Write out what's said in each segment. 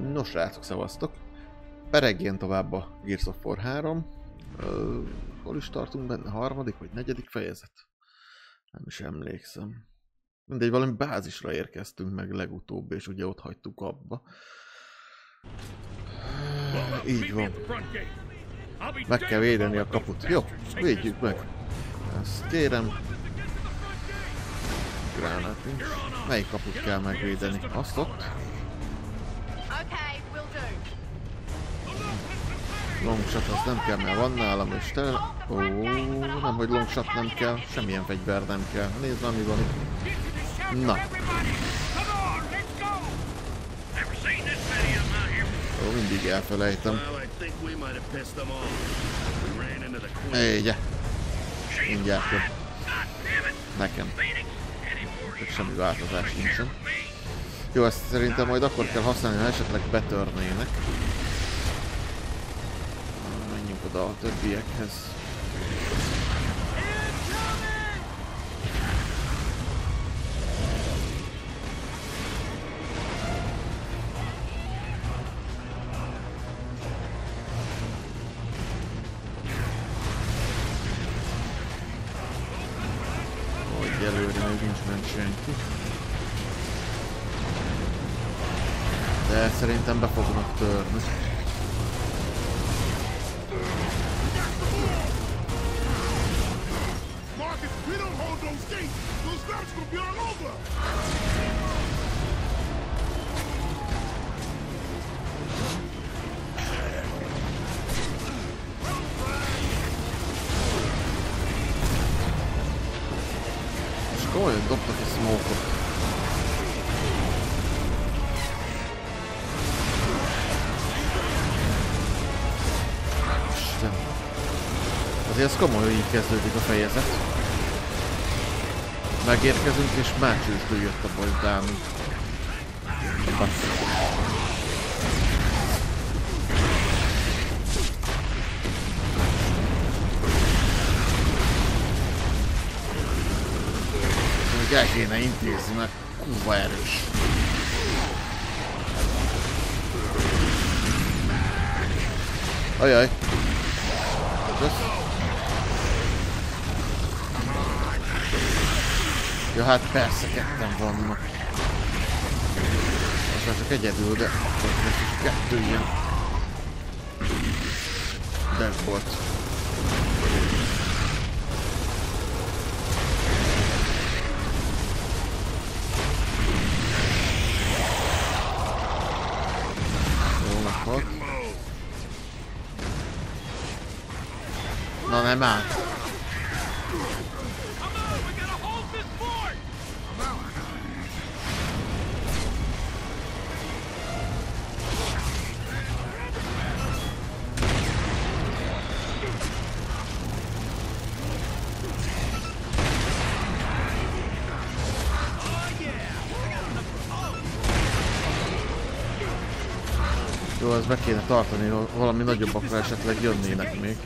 Nos, srácok, szevasztok! Peregjén tovább a Gears of War 3. Ö, hol is tartunk benne? Harmadik vagy negyedik fejezet? Nem is emlékszem. Mindegy, valami bázisra érkeztünk meg legutóbb, és ugye ott hagytuk abba. Így van. Meg kell védeni a kaput. Jó, védjük meg. Ezt kérem. Gránát. Melyik kaput kell megvédeni? Azt ott? Longshot az nem kell, mert van nálam, és te... Ó, nem, hogy longshot nem kell, semmilyen fegyver nem kell. Nézd már, mi van itt. Na. Ó, mindig elfelejtem. Égye. Mindjárt jön. Nekem. Csak semmi változás nincsen. Jó, ezt szerintem majd akkor kell használni, ha esetleg betörnének. Menjünk oda a többiekhez. Ez komoly, hogy így kezdődik a fejezet. Megérkezünk és már csőstől jött a baj utánunk. Basszus. Hogy el kéne intézni, mert kurva erős. Ajaj. Kösz. Ja, hát persze, ketten vannak. Az már csak egyedül, de most kettő ilyen. Dashboard. Be kéne tartani, valami nagyobbakra esetleg jönnének még.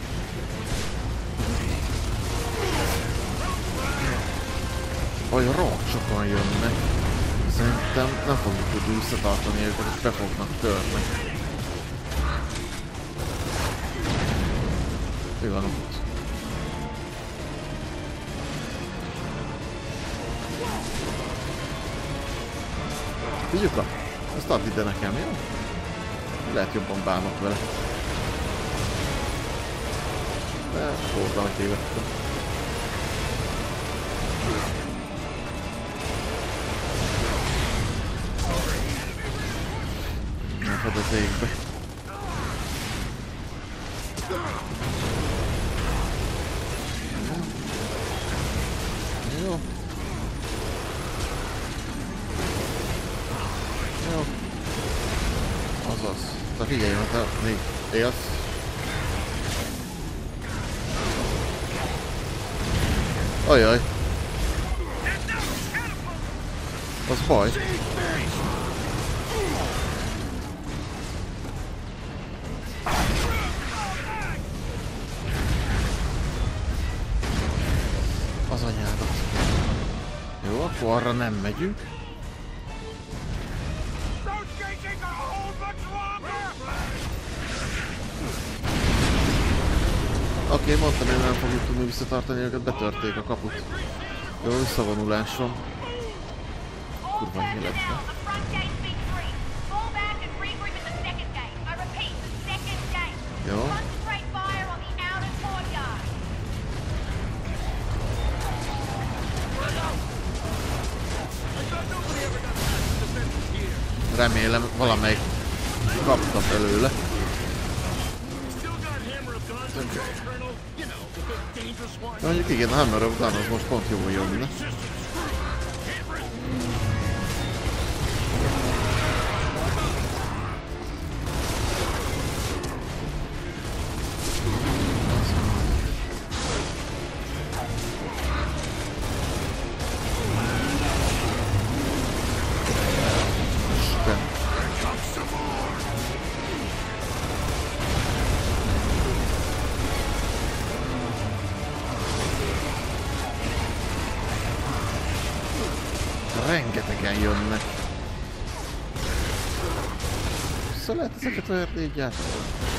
Olyan rohadt sokan jönnek. Szerintem nem fogjuk tudni visszatartani őket, be fognak törni. Mi van ott? Figyuka, ezt add ide nekem, jó? Lehet jobban bánok vele. De oldalra tévedtem. Megfed az égbe. Élsz. Ajaj. Az baj. Az anyádat. Jó, akkor arra nem megyünk. én mondtam, én nem fogjuk tudni visszatartani, őket betörték a kaput. Jó, visszavonulás van. Kurva életben. tio namn och Rovdanos mot Pontio och vidéken jönnek. Szóval lehet ezeket verni egyáltalán.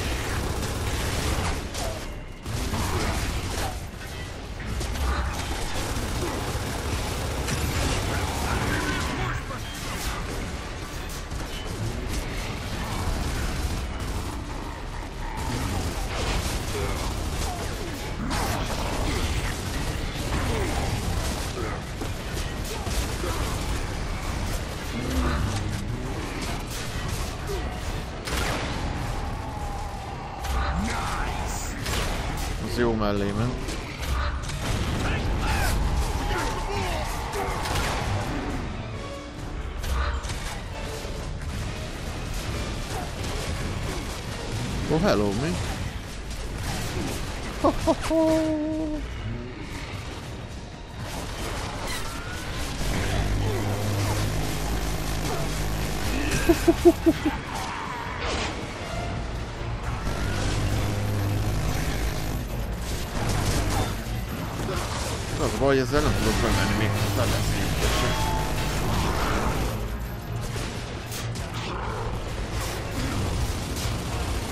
hogy ezzel nem tudok bemenni, még nem lesz sem.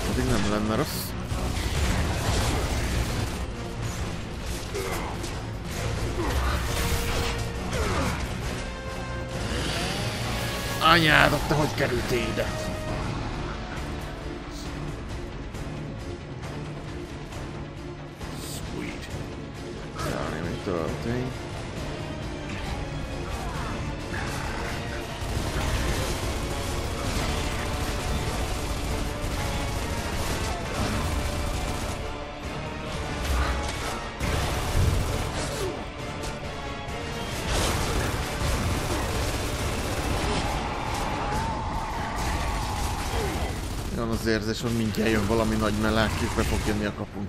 Pedig nem lenne rossz. Anyád, te hogy kerültél ide? az érzés, hogy mindjárt jön valami nagy mellák, és fog jönni a kapunk.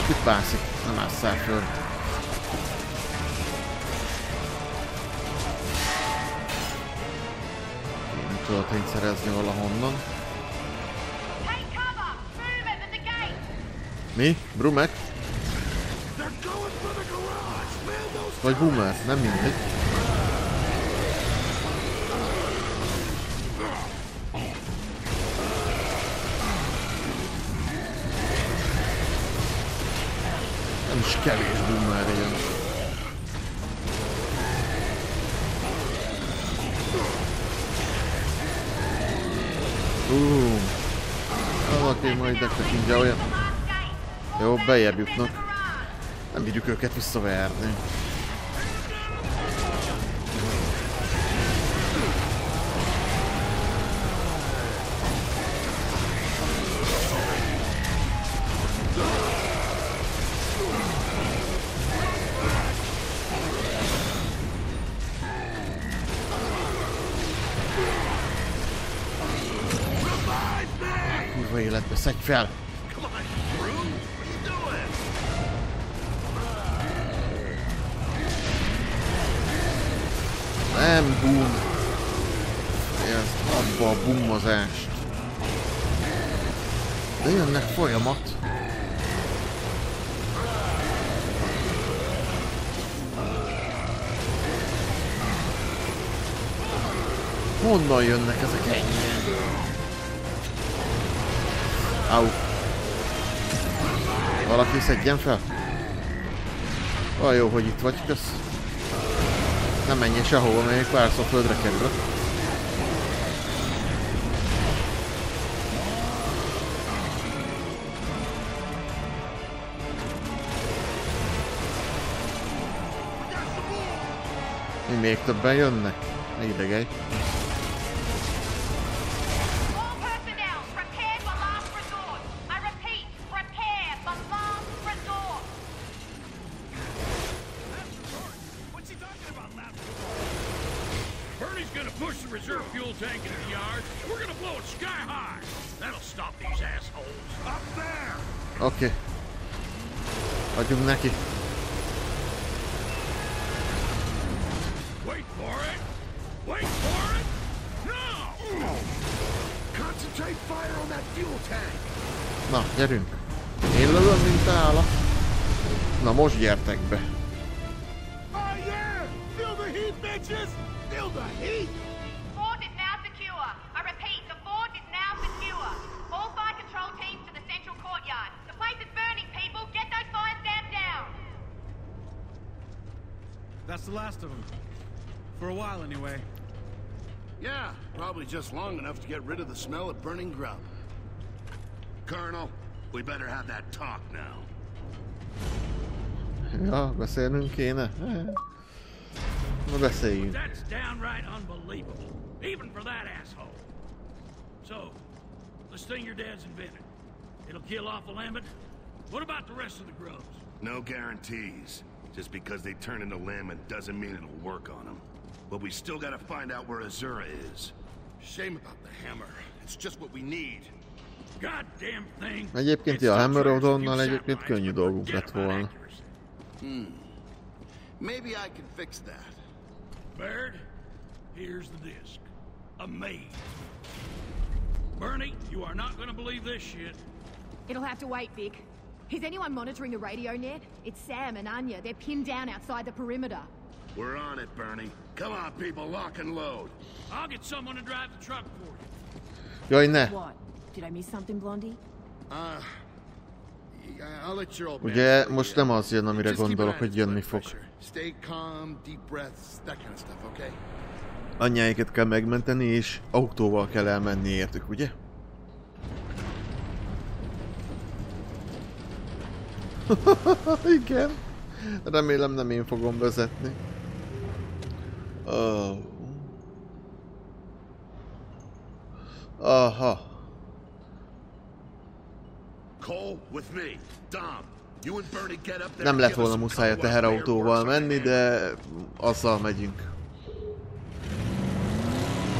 azok itt mászik, nem ásszál föl. Nem tudod fényt szerezni valahonnan. Mi? Brumek? Vagy Boomer? Nem mindegy. Kevés jön. Boom. Valaki majd olyan... The last gate! Jó, in jutnak. Nem bírjuk őket visszaverni. Honnan jönnek ezek ennyien? Au. Valaki szedjen fel? Olyan jó, hogy itt vagy, kösz. Nem menjél sehova, még párszor földre kerülök. Még többen jönnek? Ne idegelj. Enough to get rid of the smell of burning grub. Colonel, we better have that talk now. Ja, beszélnünk kéne. Na beszéljünk. That's downright unbelievable, even for that asshole. So, this thing your dad's invented, it'll kill off a limit? What about the rest of the grubs? No guarantees. Just because they turn into Lambent doesn't mean it'll work on them. But we still gotta find out where Azura is. Shame about the hammer. It's just what we need. Goddamn thing. Egyébként, It ja, Hammer Odonnal egyébként könnyű dolgunk lett volna. accuracy. Hmm. Maybe I can fix that. Bird, here's the disc. A maze. Bernie, you are not gonna believe this shit. It'll have to wait, Vic. Is anyone monitoring the radio net? It's Sam and Anya. They're pinned down outside the perimeter. We're on it, Bernie. Come on, people, lock and load. I'll get someone to drive the truck for you. Jaj, ne! What? Did I miss something, Blondie? Uh, I'll let your old Ugye most nem az jön, amire gondolok, hogy jönni fog. Stay calm, deep breaths, that kind of stuff, okay? Anyáikat kell megmenteni, és autóval kell elmenni értük, ugye? Igen. Remélem nem én fogom vezetni. Oh. Aha. Cole, with me. Dom, you and Bernie get up there. Nem lett volna muszáj a teherautóval menni, de azzal megyünk.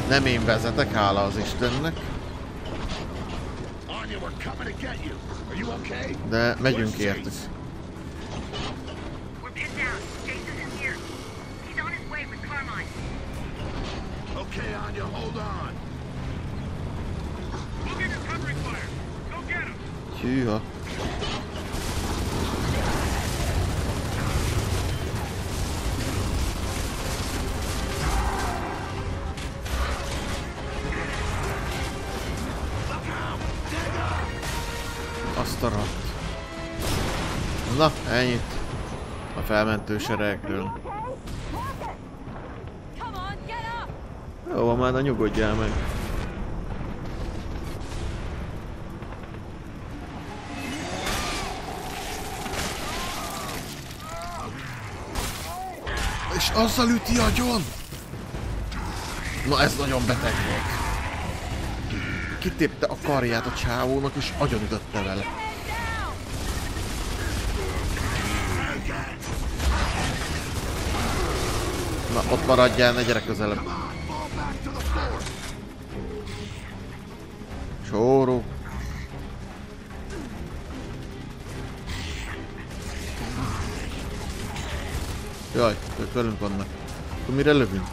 Nem én vezetek, hála az Istennek, de megyünk értük. Okay, Anya, hold on. Looking at covering fire. Go get him. Tűha. Na, ennyit a felmentő seregről. Jó van már, na nyugodjál meg. És azzal üti agyon? Na ez nagyon beteg volt. Kitépte a karját a csávónak és agyon ütötte vele. Na, ott maradjál, ne gyere közelebb. Csóró. Jaj, ők velünk vannak. Akkor mire lövünk?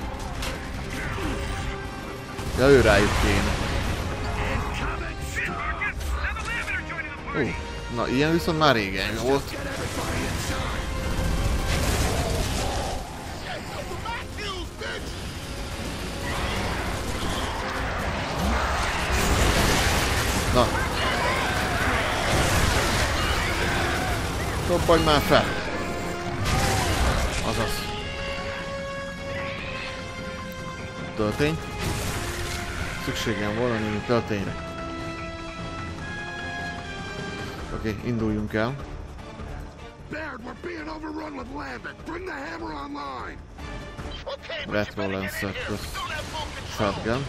Ja, ő rájuk kéne. Ó, na ilyen viszont már régen volt. Robbanj már fel! Azaz. Töltény. Szükségem volna némi töltényre. Oké, okay, induljunk el. Baird, we're being overrun with Lambent. Bring the hammer online. Retro Lancer plusz Shotgun.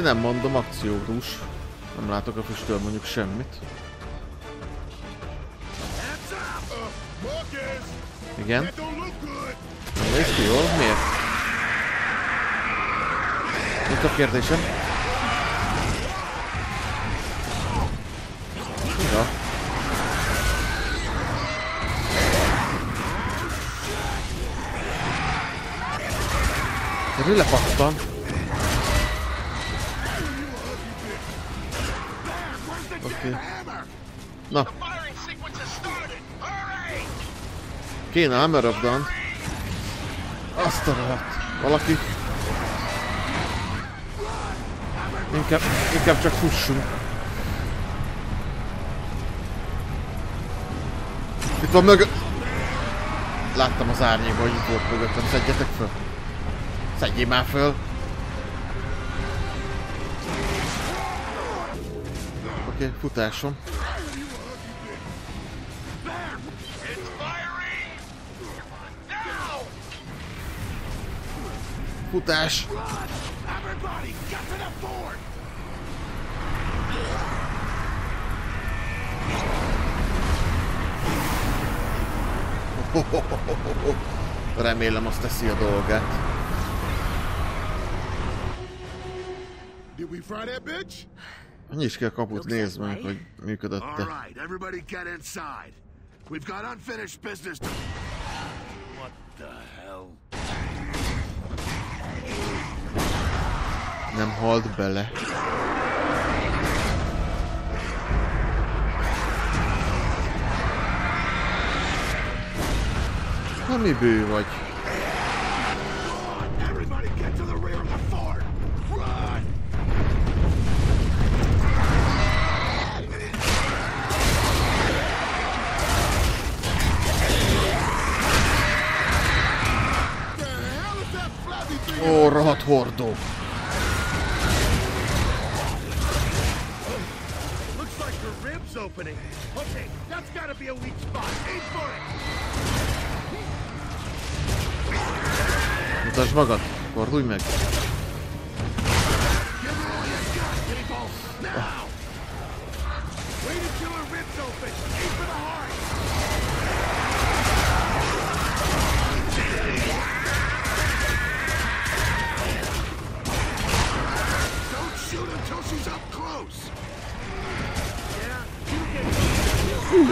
Én nem mondom akciódús. Nem látok a füsttől mondjuk semmit. Igen. that don't look good. Nem néz ki jól? Miért? Itt a kérdésem. Ja. Erről lepattan. Oké. Na, started. Hurry! kéne Hammer of Dawn. Azt a rohadt. Valaki. Inkább, inkább csak fussunk. Itt van mögött. Láttam az árnyékban, hogy itt volt mögöttem. Szedjetek föl. Szedjél már föl. Oké, okay, futásom. It's firing! Now! Futás. Everybody, get to the fort! Remélem azt teszi a dolgát. Did we fry that bitch? Nyisd ki a kaput, nézd meg, hogy működött-e. right, everybody get inside. We've got unfinished business to... What the hell? Nem halt bele. Na mi bő vagy? Aim for it! Mutasd magad, fordulj meg. Give her all you got, people! Now! Wait until her rib's open. Aim for the heart!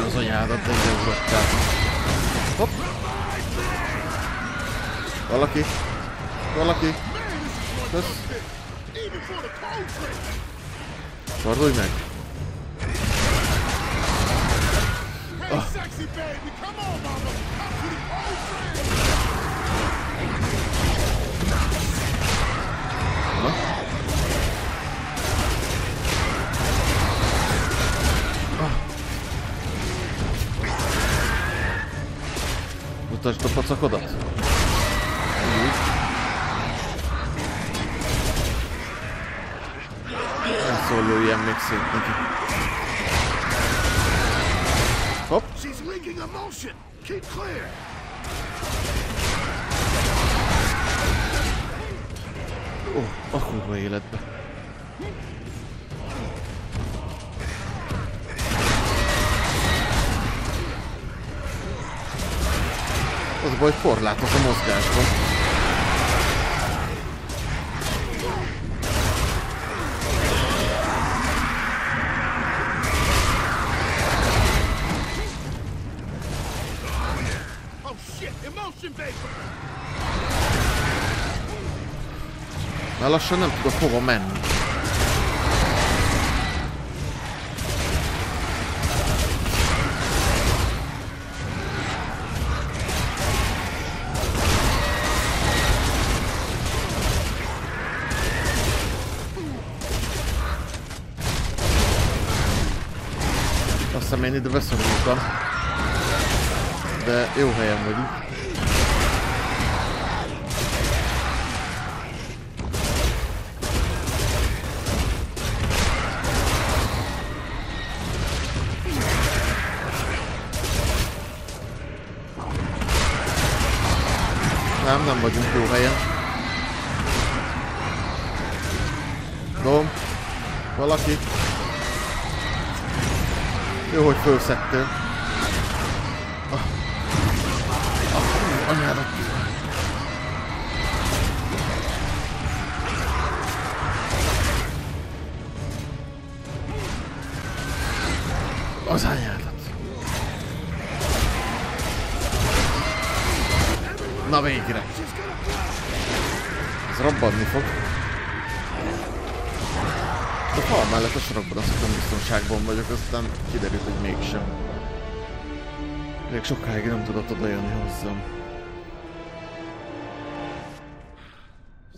Atyát. Hopp. Valaki. Valaki. Kösz. Fordulj meg. Hey, sexy Mutasd a pacakodat. Így. Ne szóljon ilyen még szét neki. Hopp. Ó, a kurva életbe. Az a baj, hogy korlátok a mozgásban. Már lassan nem tudok hova menni. Én ide beszorultam. De jó helyen vagyunk. Nem, nem vagyunk jó helyen. Dom. Valaki. Jó, hogy fölszedtél. Ah. Ah, hú, anyára. Az anyádat. Na végre. Ez robbanni fog. A fal mellett a sarokban azt vagyok, aztán kiderült, hogy mégsem. Még sokáig nem tudott oda jönni hozzám.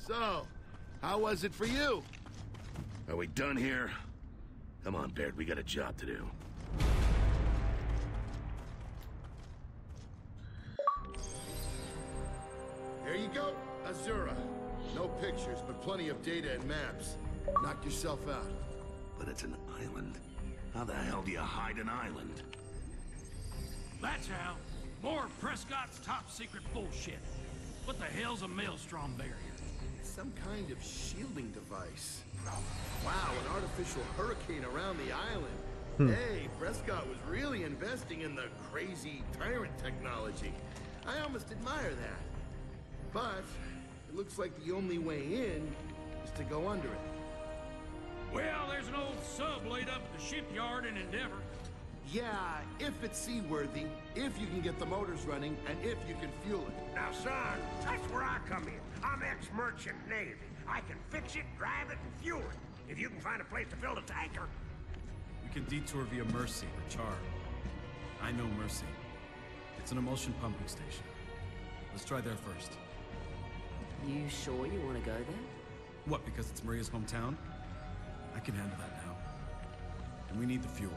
So, how was it for you? Are we done here? Come on, Baird, we got a job to do. There you go, Azura. No pictures, but plenty of data and maps. Knock yourself out. But it's an island. How the hell do you hide an island? That's how. More of Prescott's top secret bullshit. What the hell's a maelstrom barrier? Some kind of shielding device. Wow, an artificial hurricane around the island. Hmm. Hey, Prescott was really investing in the crazy tyrant technology. I almost admire that. But it looks like the only way in is to go under it. Well, there's an old sub laid up at the shipyard in Endeavor. Yeah, if it's seaworthy, if you can get the motors running, and if you can fuel it. Now, son, that's where I come in. I'm ex-merchant Navy. I can fix it, drive it, and fuel it. If you can find a place to fill the tanker. We can detour via Mercy or Char. I know Mercy. It's an emulsion pumping station. Let's try there first. You sure you want to go there? What, because it's Maria's hometown? I can handle that now. And we need the fuel.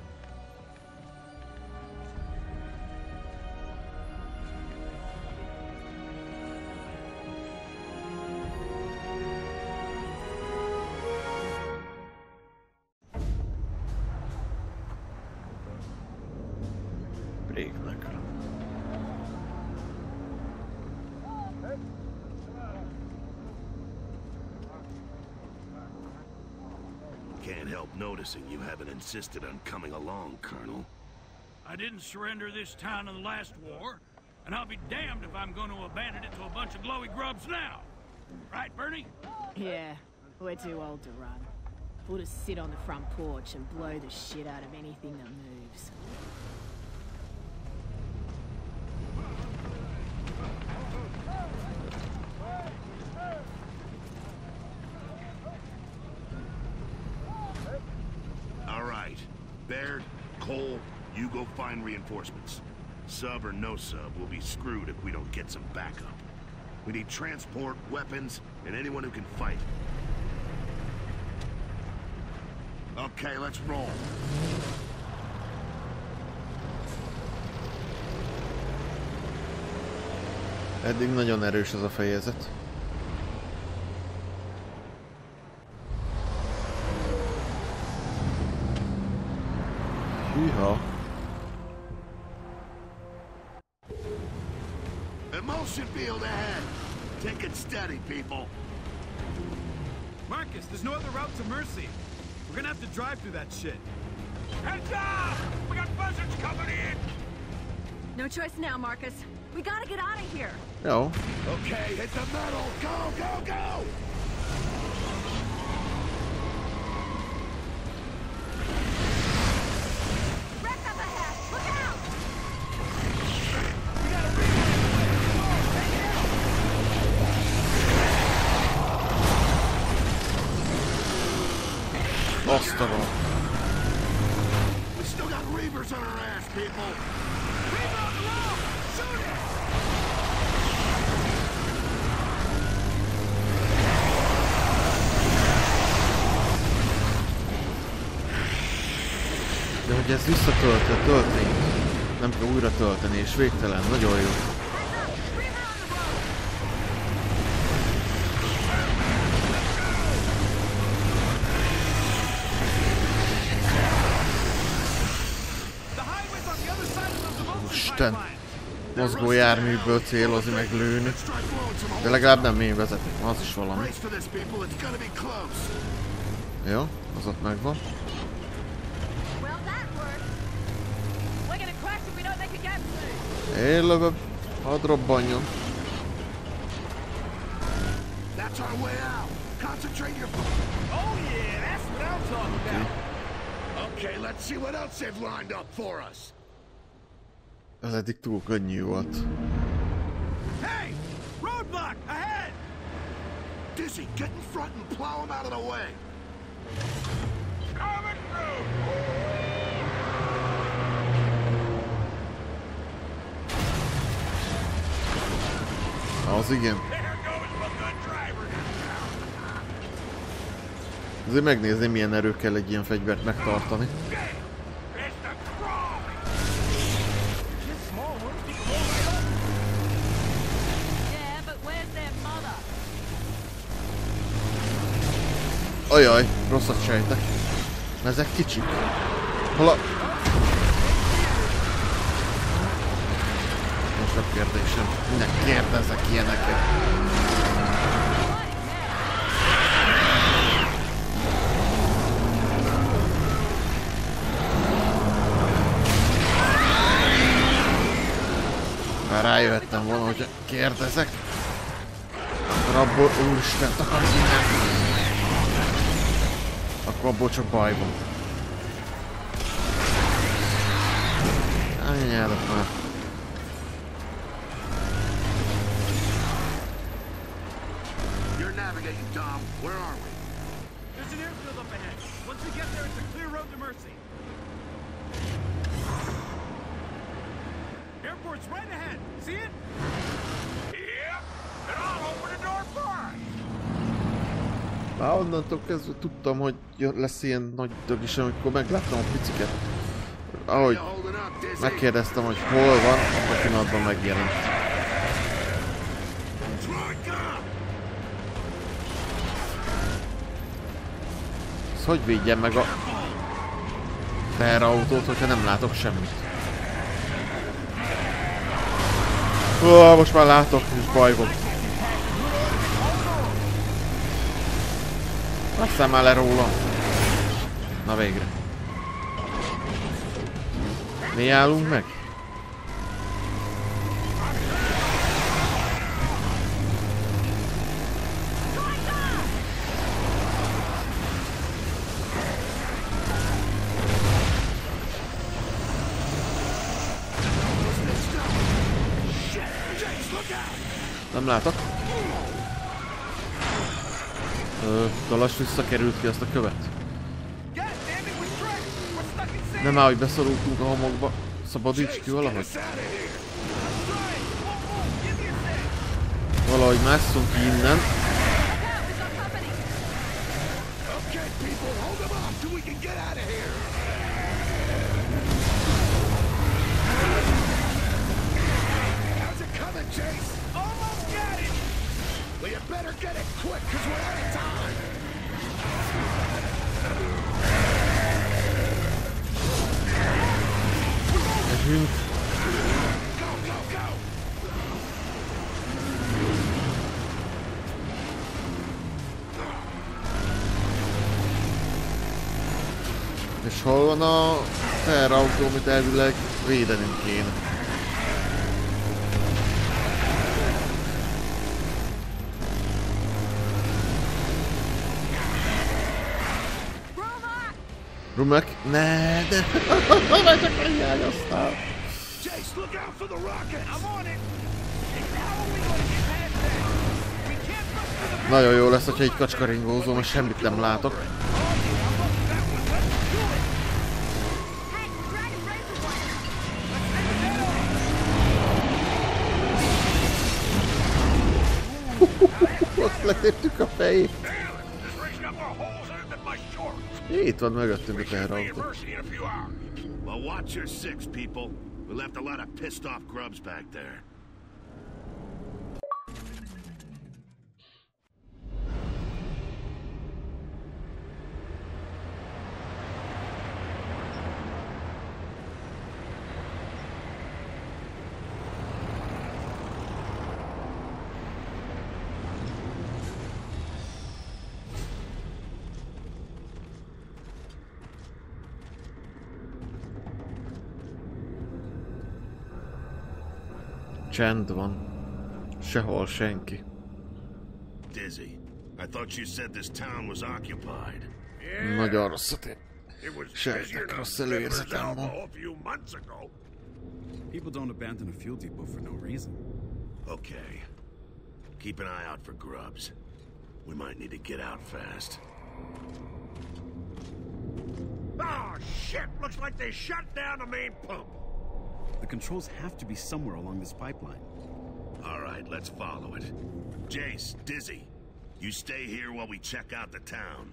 Noticing you haven't insisted on coming along, Colonel. I didn't surrender this town in the last war, and I'll be damned if I'm going to abandon it to a bunch of glowy grubs now. Right, Bernie? Yeah, we're too old to run. We'll just sit on the front porch and blow the shit out of anything that moves. Reinforcements. Sub or no sub, we'll be screwed if we don't get some backup. We need transport, weapons, and anyone who can fight. Okay, let's roll. Eddig nagyon erős ez a fejezet. Emulsion field ahead. Take it steady, people. Marcus, there's no other route to Mercy. We're gonna have to drive through that shit. Heads up! We got buzzards coming in! No choice now, Marcus. We gotta get out of here. No. Okay, hit the metal. Go, go, go! És végtelen, nagyon jó. Isten. Mozgó járműből célozni, meg lőni. De legalább nem én vezetek, az is valami. Jó, az ott megvan. Soon. Én lövöm. Hadd robbanjon. That's our way out. Concentrate your... Oh yeah, that's what I'm talking about! Hmm. Okay, let's see what else they've lined up for us. Ez eddig túl könnyű volt. Hey! Roadblock! Ahead! Dizzy, get in front and plow them out of the way. Coming through! Az igen. Azért megnézni, milyen erő kell egy ilyen fegyvert megtartani. Ajaj, rosszat sejtek. Ezek kicsik. Hol kérdésem. Minek kérdezek ilyeneket? Már rájöhettem volna, hogy kérdezek. Akkor abból, úristen, akarsz innen. Akkor abból csak baj van. Anyádat már. You're navigating, Tom. Where are we? There's an airfield up ahead. Once we get there, it's a clear road to Mercy. Airport's right ahead. See it? Yep, and I'll open the door for us. Már onnantól kezdve tudtam, hogy lesz ilyen nagy dög is, amikor megláttam a piciket. Ahogy megkérdeztem, hogy hol van, a pillanatban megjelent. Troika! Ez hogy védjem meg a teherautót, hogyha nem látok semmit? Ó, most már látok, és baj van. Aztán már le róla. Na végre. Mi állunk meg? Nem látok. Ö, Galas visszakerült ki azt a követ. Nem áll, hogy beszorultunk a homokba. Szabadíts ki valahogy. Valahogy másszunk ki innen. Okay, Well, you better get it quick, because we're out of time. Megyünk. Go, go, go. És hol van a teherautó, amit elvileg védenünk kéne? Rumek? Ne, de... Már csak meghiányoztál. Chase, look out for the rockets. I'm on it. Nagyon jó lesz, hogyha így kacskaringózom, és semmit nem látok. Ott letéptük a fejét. Shorts. Itt van mögöttünk a teherautó. Well, watch your six, people. We left a lot of pissed off grubs back there. Csend van. Sehol senki. Dizzy, I thought you said this town was occupied. Nagyon rosszat ér. It was Sejtek busier rossz Rivers előérzetem van. A few months ago. People don't abandon a fuel depot for no reason. Okay. Keep an eye out for grubs. We might need to get out fast. Oh, shit! Looks like they shut down the main pump. The controls have to be somewhere along this pipeline. All right, let's follow it. Jace, Dizzy, you stay here while we check out the town.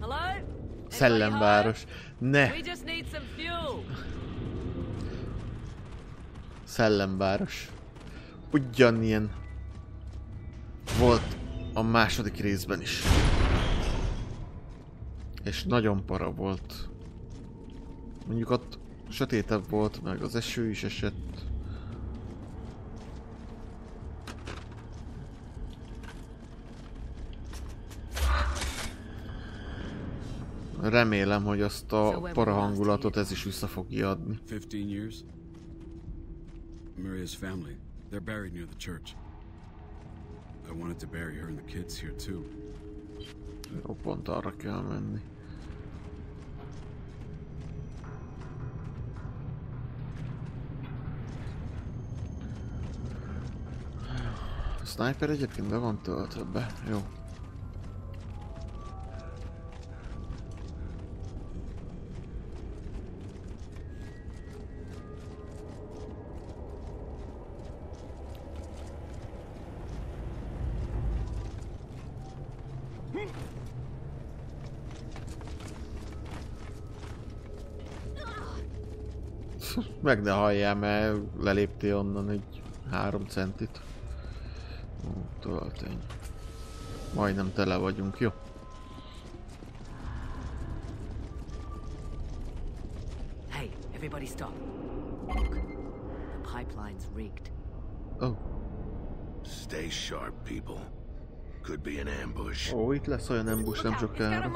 Hello? Szellemváros. Ne! We just need some fuel. Szellemváros. Ugyanilyen volt a második részben is. És nagyon para volt. Mondjuk ott sötétebb volt, meg az eső is esett. Remélem, hogy azt a para hangulatot ez is vissza fogja adni. 15 years? Maria's family. They're buried near the church. I wanted to bury her and the kids here too. Jó, pont arra kell menni. A sniper egyébként be van töltve be. Jó. Meg ne halljál, mert leléptél onnan egy három centit. Töltény. Majdnem tele vagyunk, jó? Hey, everybody stop. Look, the pipeline's rigged. Oh. Stay sharp, people. Could be an ambush. Ó, itt lesz olyan ambush nem sokára.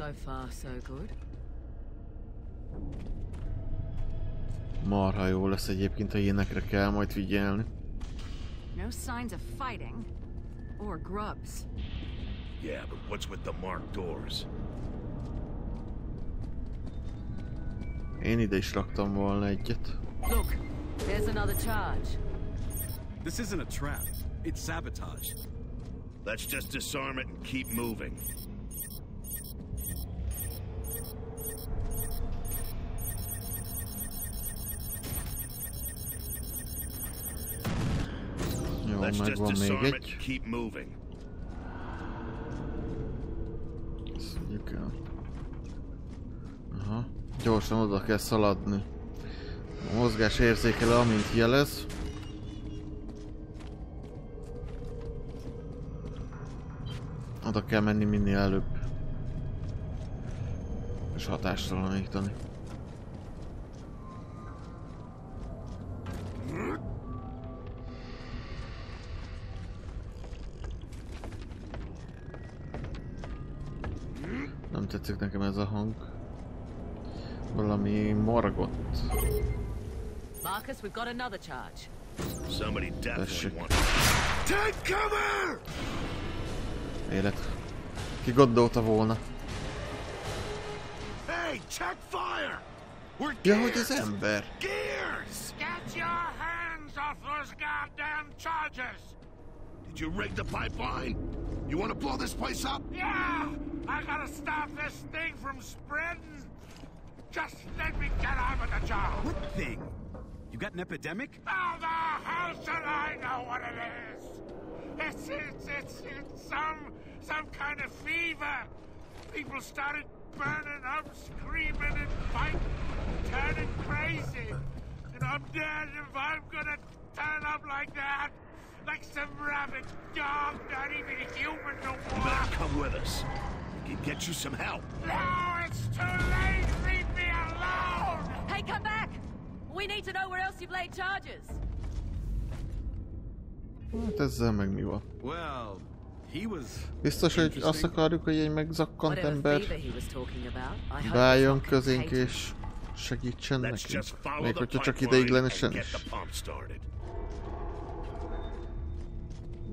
So far, so good. Marha jó lesz egyébként, ha ilyenekre kell majd figyelni. No signs of fighting. Or grubs. Yeah, but what's with the marked doors? Én ide is raktam volna egyet. Look, there's another charge. This isn't a trap. It's sabotage. Let's just disarm it and keep moving. Just megvan még egy. Ezt mondjuk el. Aha. Gyorsan oda kell szaladni. A mozgás érzékelő, amint jelez. Oda kell menni minél előbb. És hatástalanítani. Tetszik nekem ez a hang. Valami morgott. Marcus, we've got another charge. Somebody definitely Tessék. wants. Take cover! Élet. Ki gondolta volna? Hey, check fire! We're Ja, gears! hogy az ember. Gears! Get your hands off those goddamn charges! Did you rig the pipeline? You want to blow this place up? Yeah! I gotta stop this thing from spreading! Just let me get on with the job! What thing? You got an epidemic? How the hell should I know what it is? It's, it's, it's, it's some, some kind of fever. People started burning up, screaming and fighting, turning crazy. And I'm dead if I'm gonna turn up like that. Like some rabid dog, not even human no more. come with us. Can get you some help. No, it's too late. Leave me alone. Hey, come back! We need to know where else you've laid charges. Hát ezzel meg mi van? Well, he was. Biztos, hogy azt akarjuk, hogy egy megzakkant ember beálljon közénk és segítsen nekünk. Még hogyha csak ideiglenesen is.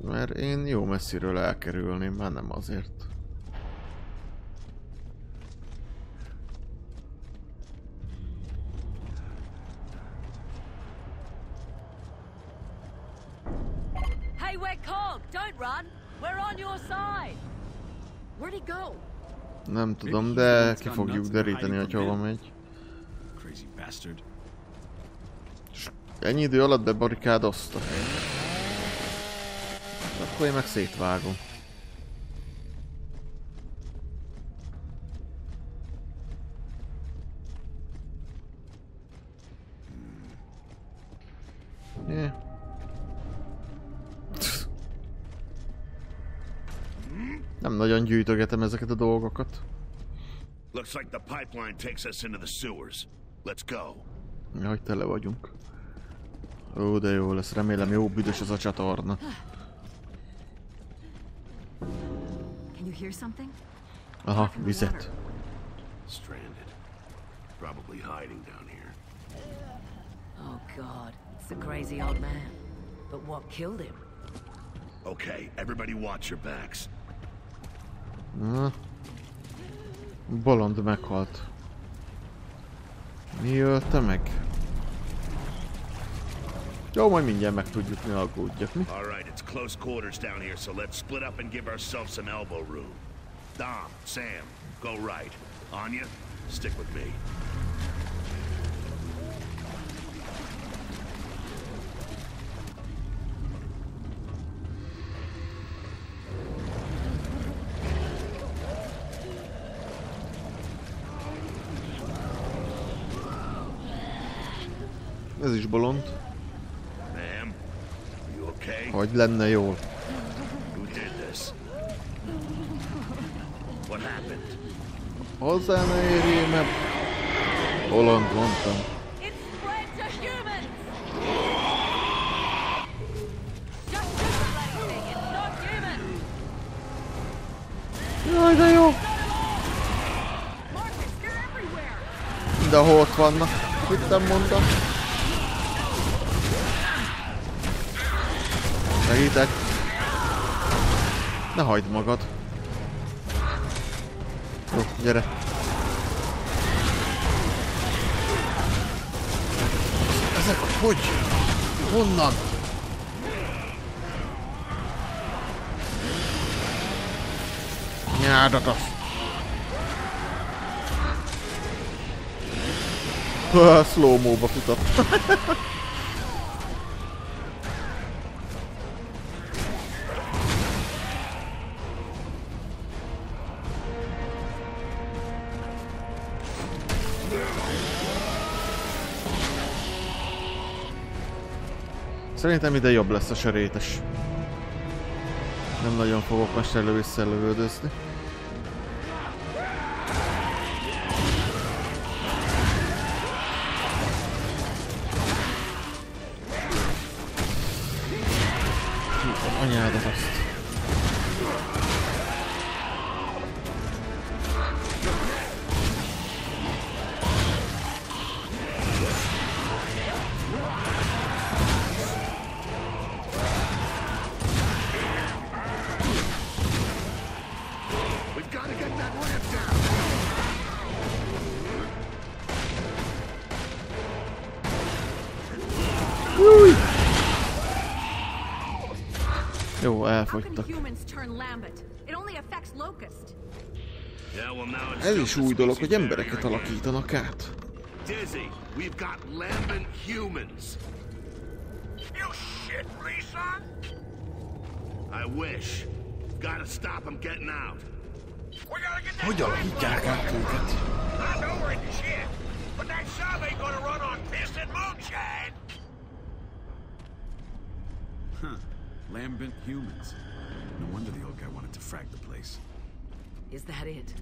Mert én jó messziről elkerülném, már nem azért. Hey, we're Cog! Don't run! We're on your side! Where'd he go? Nem tudom, he's de ki fogjuk deríteni, hogy hova megy. Crazy bastard. Ennyi idő alatt bebarikádozta. Akkor én meg szétvágom. Gyűjtögetem ezeket a dolgokat. Looks like the pipeline takes us into the sewers. Let's go. Ja, hogy tele vagyunk. Ó, de jó lesz. Remélem jó büdös ez a csatorna. Can you hear something? Aha, vizet. Stranded. Probably hiding down here. Oh, God. It's the crazy old man. But what killed him? Okay, everybody watch your backs. Na. Bolond meghalt. Mi ölte meg? Jó, majd mindjárt megtudjuk, ne aggódjak, mi? All right, it's close quarters down here, so let's split up and give ourselves some elbow room. Dom, Sam, go right. Anya, stick with me. Ez is bolond. Okay? Hogy lenne jól. Hozzá ne érjél, mert... Bolond mondtam. Jaj, de jó! Everywhere! Mindenhol ott vannak. Mit nem mondtam? Segítek. Ne hagyd magad. Jó, gyere. Ez Ezek hogy? Honnan? Nyádat azt. Slow-mo-ba futott. Szerintem ide jobb lesz a sörétes. Nem nagyon fogok most elő-vissza it's Ez is új dolog, hogy embereket alakítanak át. Dizzy, we've got lambent humans. You shit, Lisa! I wish. Gotta stop them getting out. We gotta get that Hogy alakítják át őket? Lambent humans. No wonder the old guy wanted to frag the place. Is that it?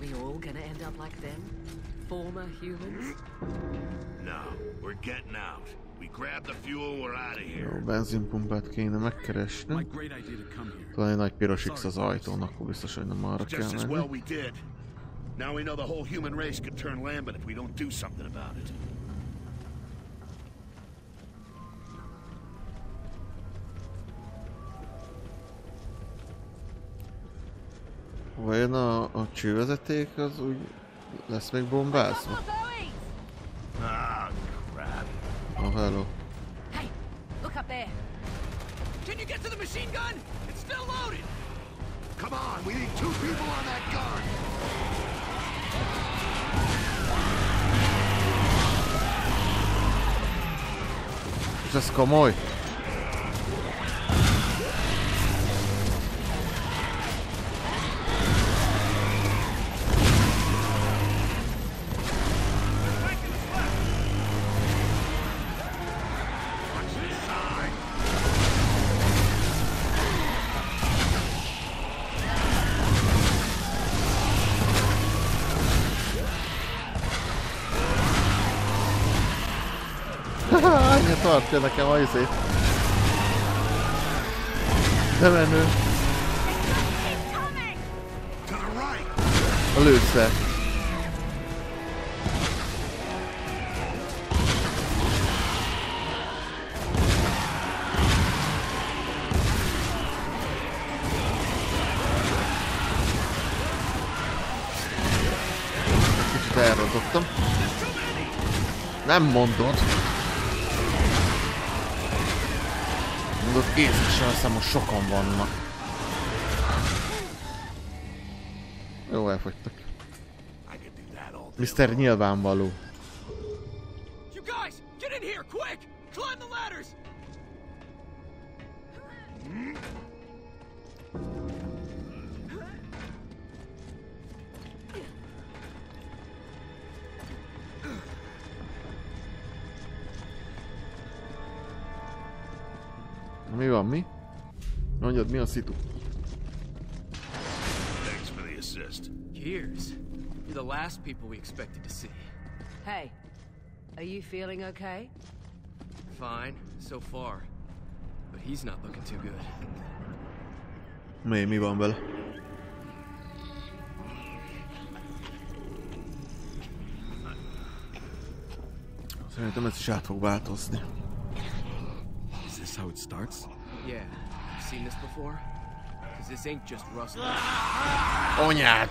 We all gonna end up like them? Former humans? No, we're getting out. We grab the fuel, we're out of here. Jó, here. benzinpumpát kéne My megkeresni. great idea to come here. Talán egy nagy piros X az ajtón, akkor biztos, hogy nem arra kell Just as well menni. we did. Now we know the whole human race could turn lambent if we don't do something about it. Vajon a, a csővezeték az úgy lesz még bombázva? Ah, crap. Oh, hello. Hey, look up there. Can you get to the machine gun? It's still loaded. Come on, we need two people on that gun. És ez komoly? Anya tartja nekem a izét. De menő. To the right. A lőszer. Kicsit elrontottam. Nem mondod. Mondod, észre hiszem, most sokan vannak. Jó, elfogytak. Mr. Nyilvánvaló. Van, mi? Mondjad, mi a szitu? Thanks for the assist. Years. You're the last people we expected to see. Hey, are you feeling okay? Fine, so far. But he's not looking too good. Mi, mi van vele? Szerintem ez is át fog változni. Is this how it starts? Yeah, I've seen this before. Cause this ain't just rust. Oh, yeah.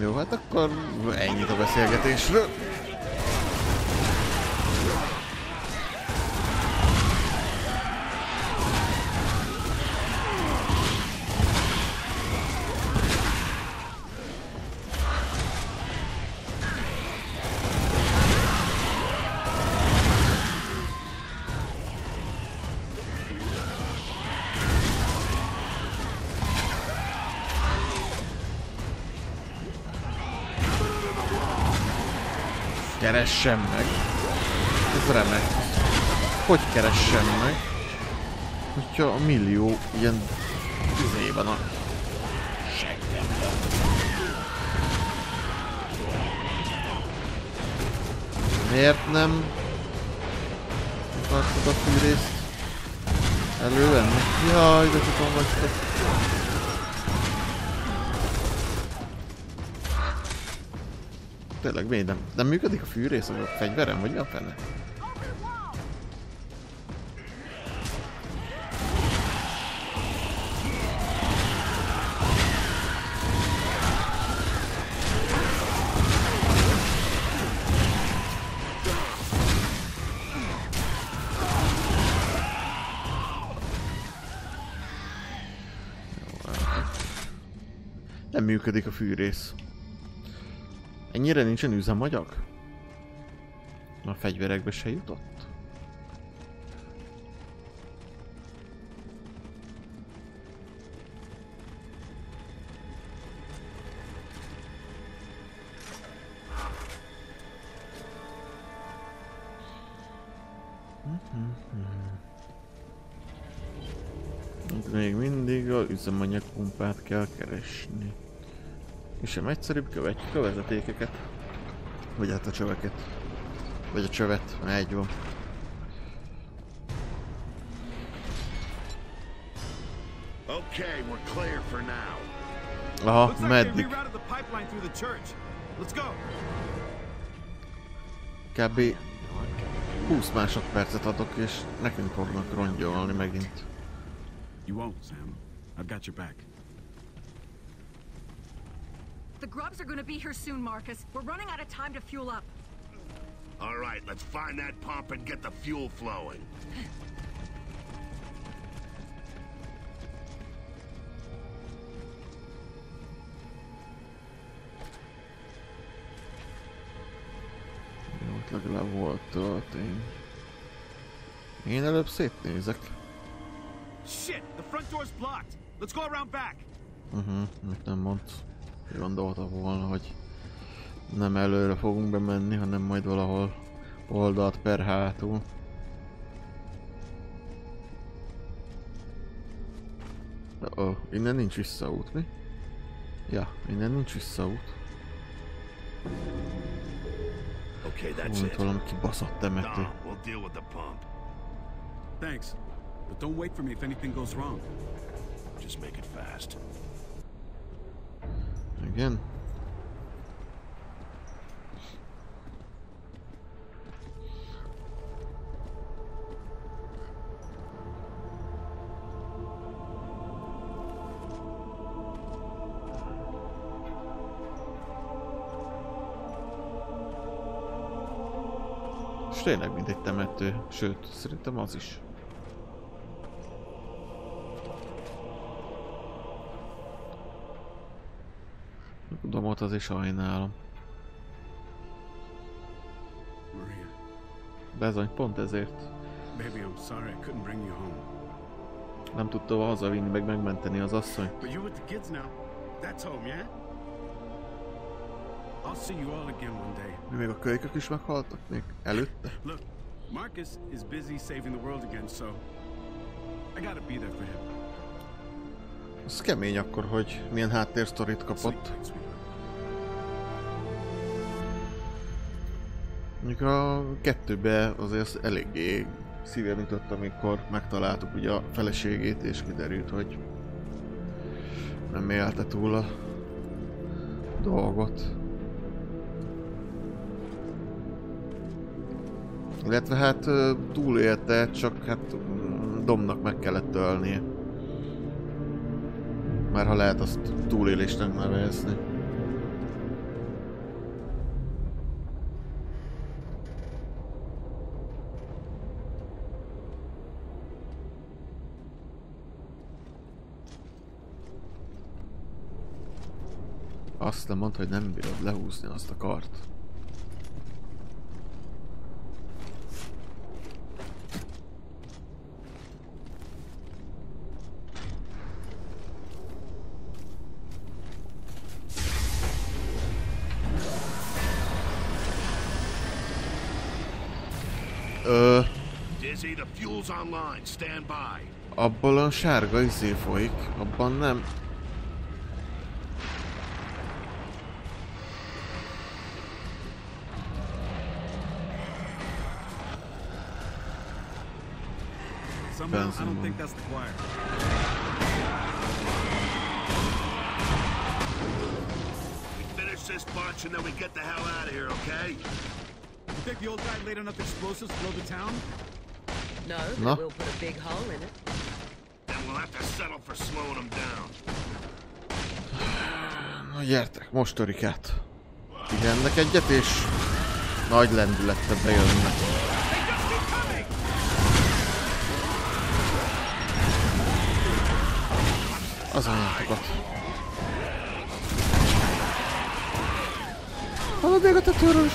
Jó, hát akkor ennyit a beszélgetésről. Keressem meg. Ez remek. Hogy keressem meg? Hogyha a millió ilyen izé van a. Miért nem akartad a fűrészt elővenni? Jaj, de tudom vagytok. Tényleg miért nem, nem működik a fűrész a fegyverem, vagy mi a fene? Működik a fűrész. Ennyire nincsen üzemanyag? A fegyverekbe se jutott? Még mindig a üzemanyagpumpát kell keresni. És sem egyszerűbb, követjük a vezetékeket. Vagy hát a csöveket. Vagy a csövet, egy van. Okay, we're clear for now. Aha, meddig? Kb. 20 másodpercet adok, és nekünk fognak rongyolni megint. You won't, Sam. I've got your back. The grubs are gonna be here soon, Marcus. We're running out of time to fuel up. All right, let's find that pump and get the fuel flowing. Jó, ott legalább volt töltény. Én előbb szétnézek. Shit! The front door's blocked. Let's go around back. Uh -huh, mit nem mondsz. Gondolta volna, hogy nem előre fogunk bemenni, hanem majd valahol oldalt per hátul. Uh oh, innen nincs visszaút, mi? Ja, innen nincs visszaút. Okay, that's Volt it. valami kibaszott temető. Dom, we'll deal with the pump. Thanks. But don't wait for me if anything goes wrong. Just make it fast. Igen. És tényleg mint egy temető, sőt, szerintem az is. Domot azért sajnálom. Maria, Bezony, pont ezért. baby, I'm sorry I couldn't bring you home. Nem tudta hazavinni, meg megmenteni az asszony. But you're with the kids now. That's home, yeah? I'll see you all again one day. Mi még a kölykök is meghaltak még előtte? Look, Marcus is busy saving the world again, so I gotta be there for him. Az kemény akkor, hogy milyen háttérsztorit Sleep kapott. Mondjuk a kettőbe azért eléggé szívem jutott, amikor megtaláltuk ugye a feleségét, és kiderült, hogy nem élte túl a dolgot. Illetve hát túlélte, csak hát mm, Domnak meg kellett ölnie. Már ha lehet azt túlélésnek nevezni. Azt nem mondta, hogy nem bírod lehúzni azt a kart. Ö, Dizzy, the fuel's online. Stand by. abból a sárga izé folyik, abban nem. Down. Na gyertek, most törik át. Pihennek egyet és nagy lendülettel bejönnek. Az anyátokat. Hallod még a tetőről is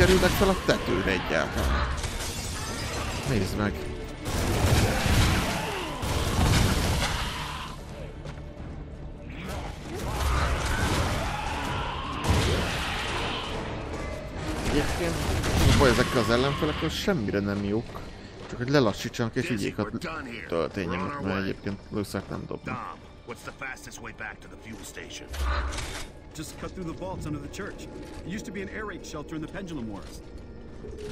kerülnek fel a tetőre egyáltalán? Nézd meg. Egyébként a baj ezekkel az ellenfelekkel semmire nem jók. Csak hogy lelassítsanak és vigyék a töltényemet, mert egyébként lőszert nem dobnak. What's the fastest way back to the fuel station? Just cut through the vaults under the church. It used to be an air raid shelter in the Pendulum Wars.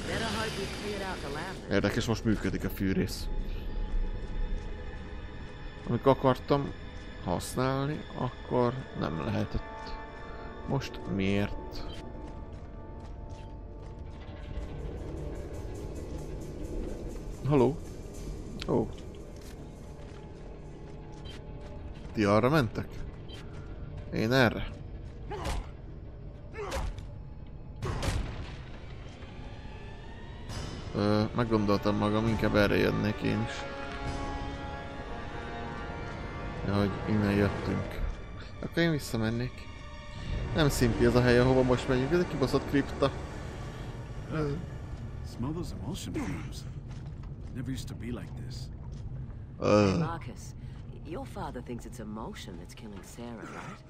Better hope we cleared out the land. Érdekes, most működik a fűrész. Amikor akartam használni, akkor nem lehetett. Most miért? Haló? Ó. Ti arra mentek? Én erre? Ö, meggondoltam magam, inkább erre jönnék én is. Ja, hogy innen jöttünk. Akkor én visszamennék. Nem szimpi ez a hely, ahova most megyünk, ez egy kibaszott kripta. Ö, Smell those emulsion fumes. Never used to be like this. Marcus, your father thinks it's emotion that's killing Sarah, right?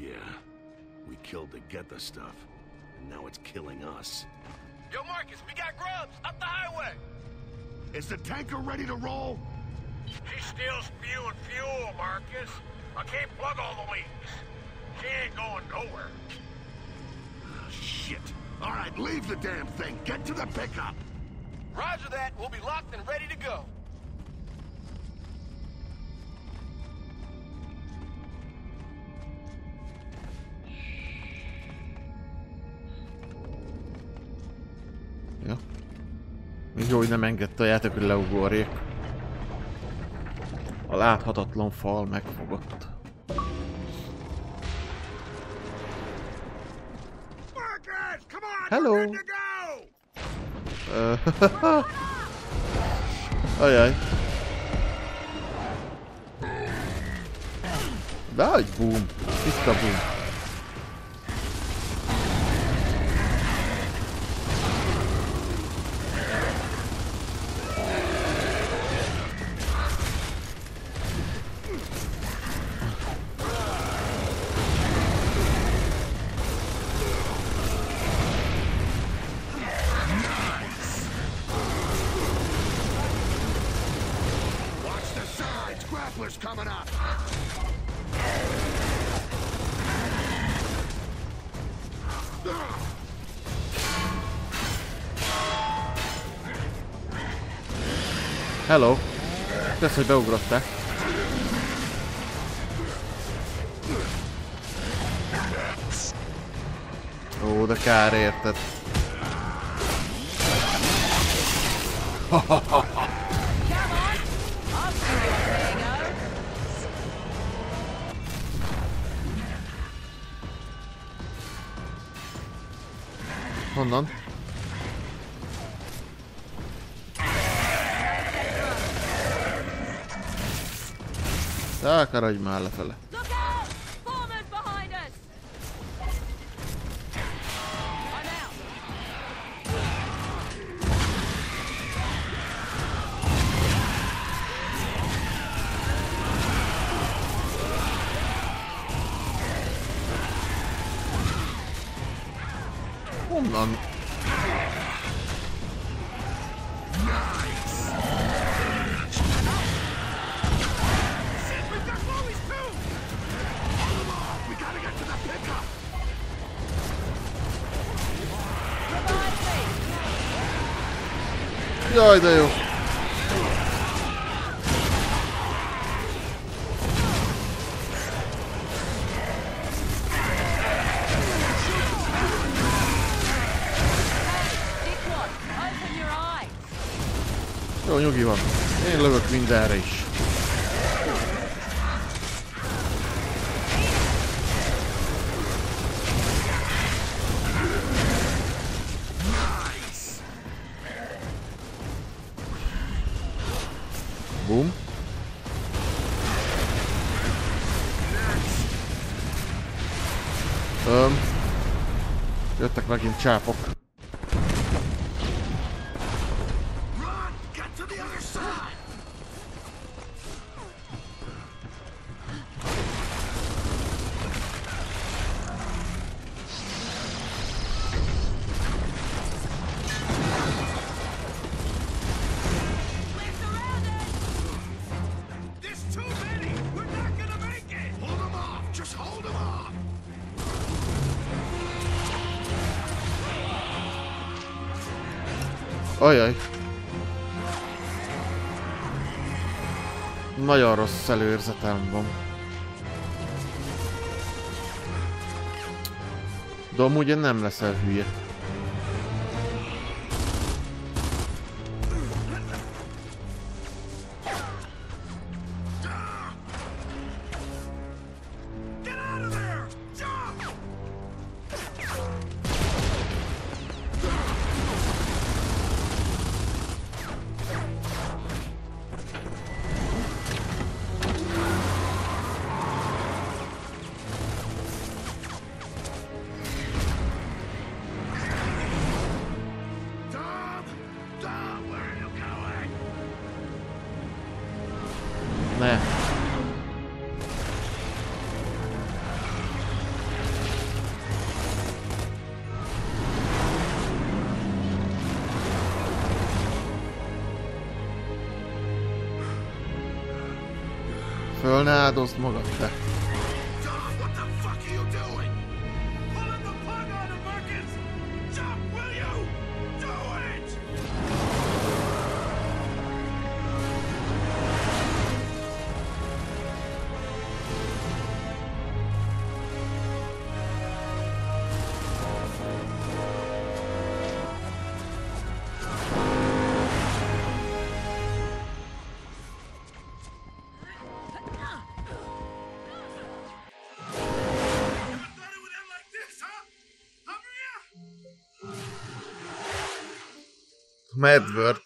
Yeah, we killed to get the stuff, and now it's killing us. Yo, Marcus, we got grubs up the highway. Is the tanker ready to roll? She's still spewing fuel, Marcus. I can't plug all the leaks. She ain't going nowhere. Oh, Shit. All right, leave the damn thing. Get to the pickup. Roger that. We'll be locked and ready to go. Ja. Még jó, hogy nem engedte a játék, hogy leugorjék. A láthatatlan fal megfogott. Hello. Ö, Ajaj. Hogy boom. Tiszta boom. Lehet, hogy beugrottak. Ó, de kár érted. Ha, ha, Carol de Mala falar. Jaj, de jó. Jó, nyugi van. Én lövök mindenre is. chapel. előérzetemben. De amúgy én nem leszel hülye. wolna do zmoga. Madvert.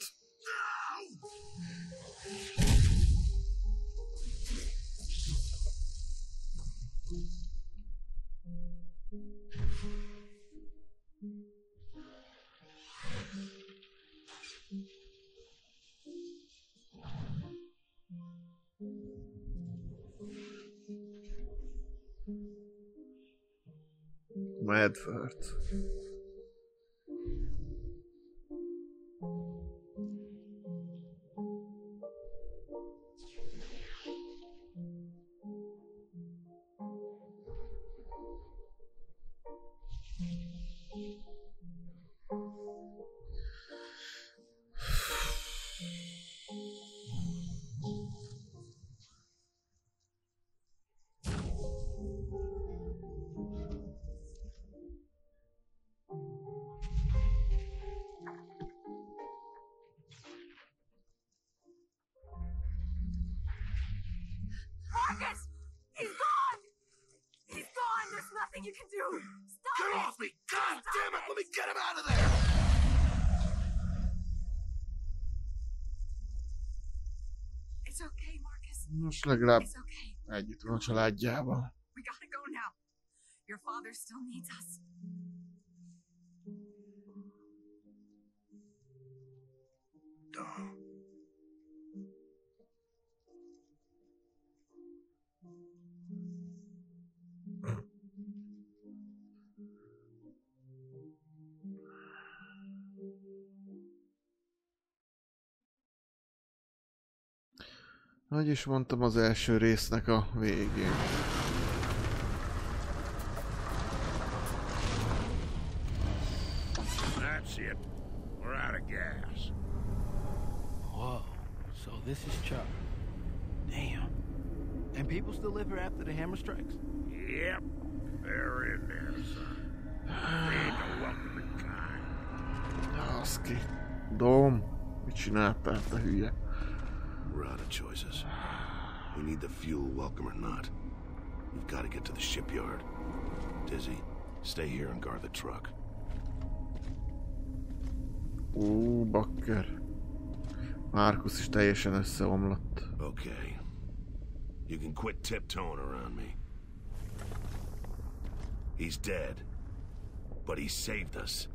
Medvard. You! Stop Get it! off me! God Stop damn it! it! Let me get him out of there! It's okay, legalább It's okay. együtt van a családjával. We gotta go now. Your father still needs us. Hogy is mondtam az első résznek a végén. That's it. We're out of gas. Whoa. So this is Chuck. Damn. And people still live here after the hammer strikes? Yep. They're in there, son. They ain't no welcoming kind. Dom. Mit csináltál, te hülye? We're out of choices. We need the fuel, welcome or not. We've got to get to the shipyard. Dizzy, stay here and guard the truck. Ú, bakker. Márkusz is teljesen összeomlott. Okay. You can quit tiptoeing around me. He's dead. But he saved us.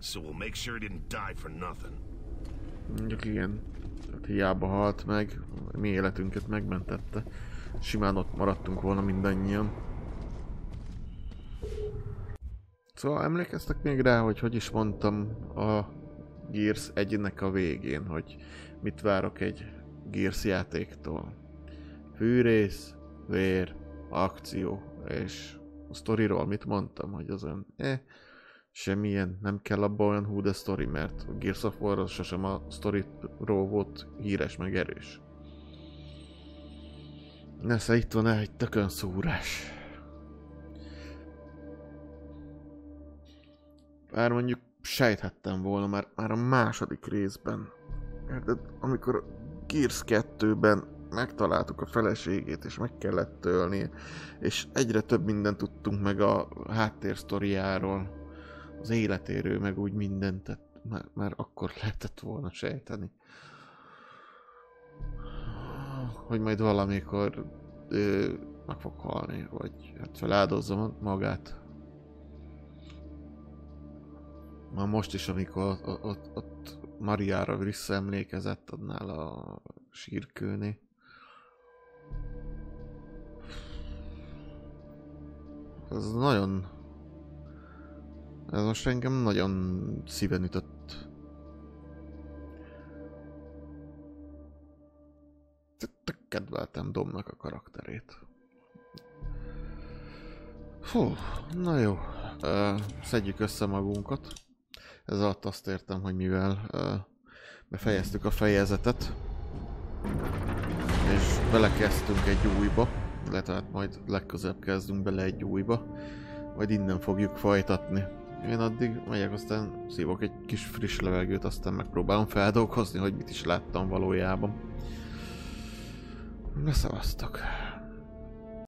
So we'll make sure he didn't die for nothing. Mondjuk igen. Tehát hiába halt meg, mi életünket megmentette. Simán ott maradtunk volna mindannyian. Szóval emlékeztek még rá, hogy hogy is mondtam a Gears 1-nek a végén, hogy mit várok egy Gears játéktól. Fűrész, vér, akció, és a sztoriról mit mondtam, hogy az olyan, eh, semmilyen, nem kell abban olyan hú de sztori, mert a Gears of War az sosem a sztoriról volt híres meg erős. Nesze itt van egy tökön szúrás. Bár mondjuk sejthettem volna már, már a második részben. Érted? Amikor a Gears 2-ben megtaláltuk a feleségét, és meg kellett tölni, és egyre több mindent tudtunk meg a háttérsztoriáról, az életéről, meg úgy mindent, tehát már, már akkor lehetett volna sejteni. Hogy majd valamikor ö, meg fog halni, vagy hát feláldozza ma- magát. Már most is, amikor ott, ott, ott Mariára visszaemlékezett annál a sírkőnél. Ez nagyon... Ez most engem nagyon szíven ütött. Kedveltem Domnak a karakterét. Fú, na jó. Szedjük össze magunkat. Ez alatt azt értem, hogy mivel ö, befejeztük a fejezetet, és belekezdtünk egy újba, illetve hát majd legközelebb kezdünk bele egy újba, majd innen fogjuk folytatni. Én addig megyek, aztán szívok egy kis friss levegőt, aztán megpróbálom feldolgozni, hogy mit is láttam valójában. Na szavaztok!